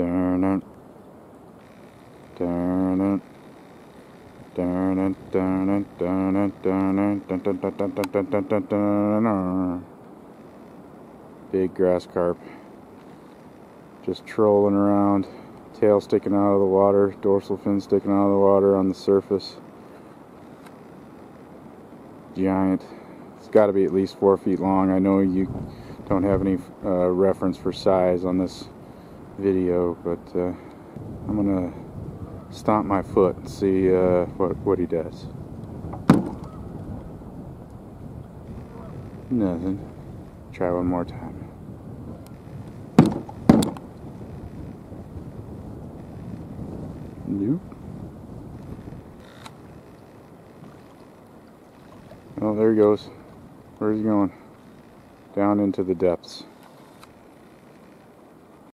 dun, dun, dun. Big grass carp. Just trolling around. Tail sticking out of the water, dorsal fin sticking out of the water on the surface. Giant. It's got to be at least four feet long. I know you don't have any uh, reference for size on this video, but uh, I'm gonna stomp my foot and see uh, what what he does. Nothing. Try one more time. Nope. Oh, there he goes. Where's he going? Down into the depths.